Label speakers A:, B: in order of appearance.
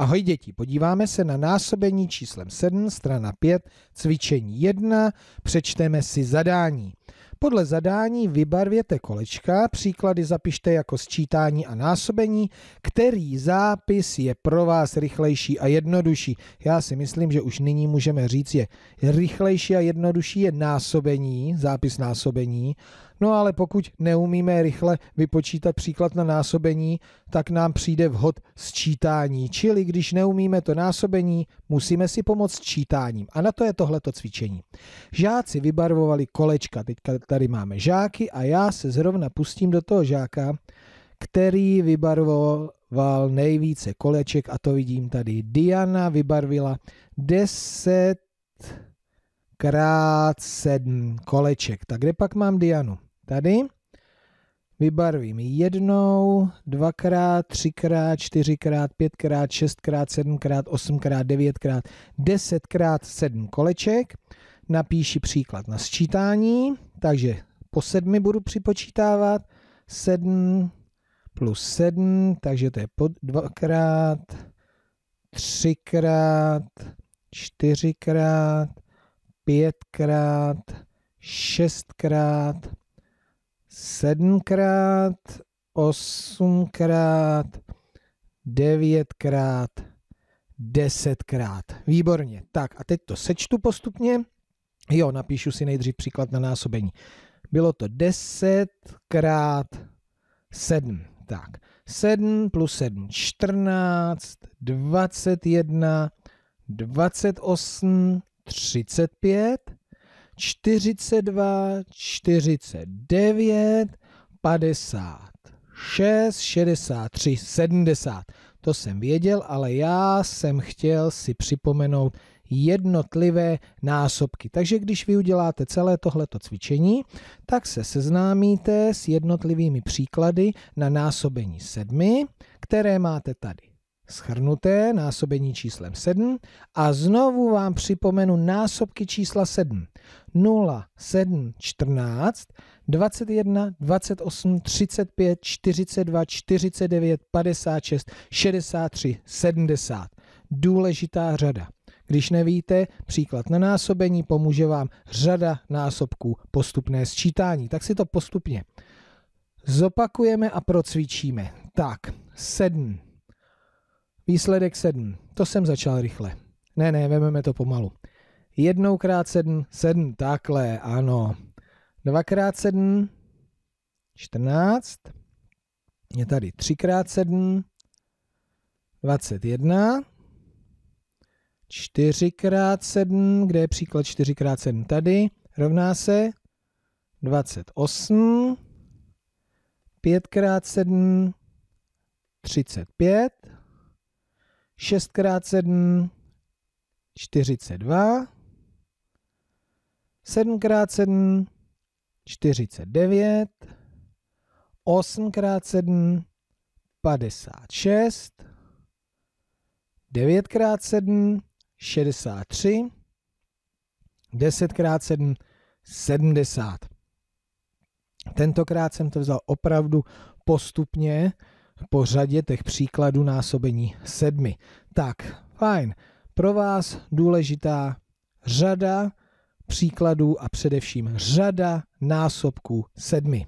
A: Ahoj děti, podíváme se na násobení číslem 7, strana 5, cvičení 1, přečteme si zadání. Podle zadání vybarvěte kolečka, příklady zapište jako sčítání a násobení, který zápis je pro vás rychlejší a jednodušší. Já si myslím, že už nyní můžeme říct, je rychlejší a jednodušší je násobení, zápis násobení, No ale pokud neumíme rychle vypočítat příklad na násobení, tak nám přijde vhod sčítání. Čili když neumíme to násobení, musíme si pomoct sčítáním. A na to je tohleto cvičení. Žáci vybarvovali kolečka. Teďka tady máme žáky a já se zrovna pustím do toho žáka, který vybarvoval nejvíce koleček a to vidím tady. Diana vybarvila 10 krát 7 koleček. Tak kde pak mám Dianu? Tady vybarvím jednou, dvakrát, třikrát, čtyřikrát, pětkrát, šestkrát, sedmkrát, osmkrát, devětkrát, desetkrát sedm koleček. Napíši příklad na sčítání, takže po sedmi budu připočítávat. Sedm plus sedm, takže to je po dvakrát, třikrát, čtyřikrát, pětkrát, šestkrát, sedmkrát, osmkrát, devětkrát, desetkrát. Výborně. Tak a teď to sečtu postupně. Jo, napíšu si nejdřív příklad na násobení. Bylo to 10 krát 7. Tak, 7 plus 7, 14, 21, 28, 35, 42, 49, 56, 63, 70. To jsem věděl, ale já jsem chtěl si připomenout jednotlivé násobky. Takže když vy uděláte celé tohleto cvičení, tak se seznámíte s jednotlivými příklady na násobení sedmi, které máte tady schrnuté násobení číslem 7 a znovu vám připomenu násobky čísla 7. 0, 7, 14, 21, 28, 35, 42, 49, 56, 63, 70. Důležitá řada. Když nevíte příklad na násobení, pomůže vám řada násobků postupné sčítání. Tak si to postupně zopakujeme a procvičíme. Tak, 7 Výsledek 7. To jsem začal rychle. Ne, ne, vezmeme to pomalu. Jednou krát 7, 7, takhle, ano. Dvakrát 7, 14. Je tady 3 krát 7, 21. 4 krát 7, kde je příklad 4 krát 7 tady, rovná se 28. 5 krát 7, 35. 6 x 7 42, 7 x 7 49, 8 x 7 56, 9 x 7 63, 10 x 7 70. Tentokrát jsem to vzal opravdu postupně, po řadě těch příkladů násobení sedmi. Tak, fajn. Pro vás důležitá řada příkladů a především řada násobků sedmi.